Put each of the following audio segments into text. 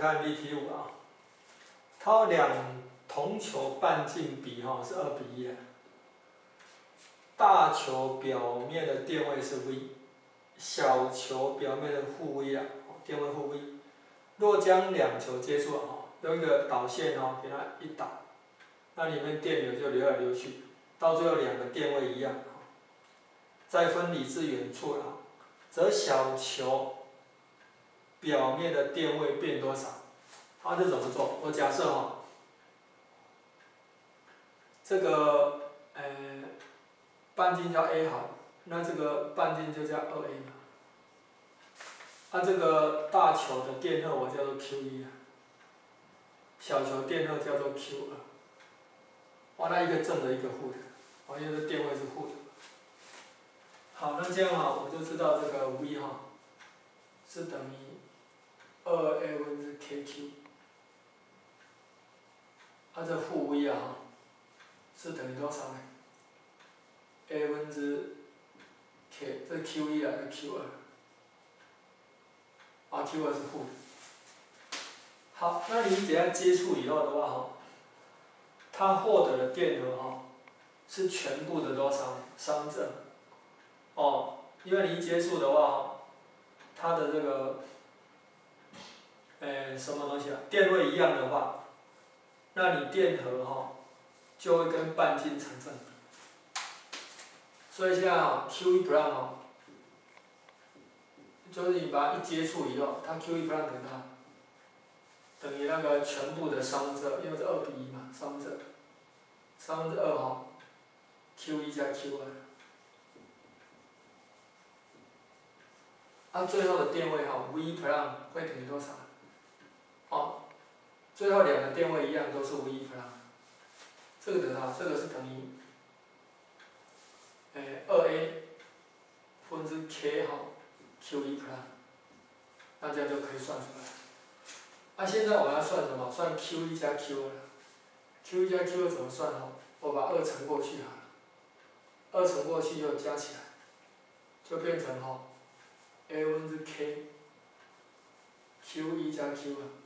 看例题五啊，它两同球半径比哈是二比一的，大球表面的电位是 V，小球表面的负 V 啊，电位负 V。若将两球接触啊，用一个导线哦给它一导，那里面电流就流来流去，到最后两个电位一样，再分离至远处了，则小球。表面的电位变多少？它是怎么做？我假设哈，这个呃半径叫 a 好，那这个半径就叫二 a 嘛。它这个大球的电荷我叫做 q 一啊，小球电荷叫做 q 二。哇，那一个正的，一个负的，哦，因为电位是负的。好，那这样哈，我就知道这个 V 哈是等于。二 a 分之 kq，它这负 v 啊，是等于多少呢？a 分之 k，这 q 一啊，这 q 二，啊 q 二是负的。好，那你怎样接触以后的话哈，它获得的电流哈，是全部的多少呢？三正。哦，因为你一接触的话，它的这个。呃，什么东西啊？电位一样的话，那你电荷哈就会跟半径成正比。所以现在哈，Q 一不让哦，就是你把一接触以后，它 Q 一不让等它，等于那个全部的三分之二，因为是二比一嘛，三分之二，三分之二哈，Q 一加 Q 二。那最后的电位哈，V 不让会等于多少？最后两个电位一样，都是 V 一 plus，这个得到，这个是等于，诶，二 a 分之 k 哈 q 一 plus，那这样就可以算出来。那现在我要算什么？算 q 一加 q 二。q 一加 q 二怎么算呢？我把二乘过去哈，二乘过去又加起来，就变成哈 a 分之 k q 一加 q 二。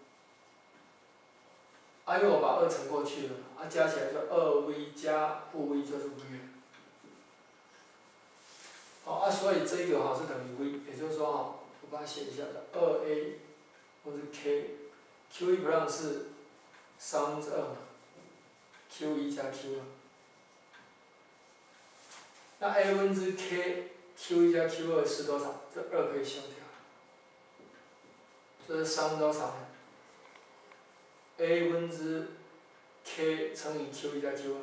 啊，因为我把二乘过去了，啊，加起来就二 v 加负 v 就是 v。好，啊，所以这个哈是等于 v，也就是说哈，我把它写一下的，二 a 或者 k，q 一不让是三分之二嘛，q 一加 q 二。那 a 分之 k，q 一加 q 二是多少？这二可以消掉，这是三分多少呢？a 分之 k 乘以 q 加 q 啊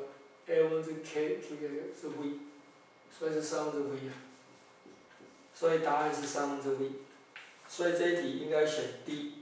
，a 分之 k q 加 q 是 v，所以是三分之 v 啊，所以答案是三分之 v，所以这一题应该选 D。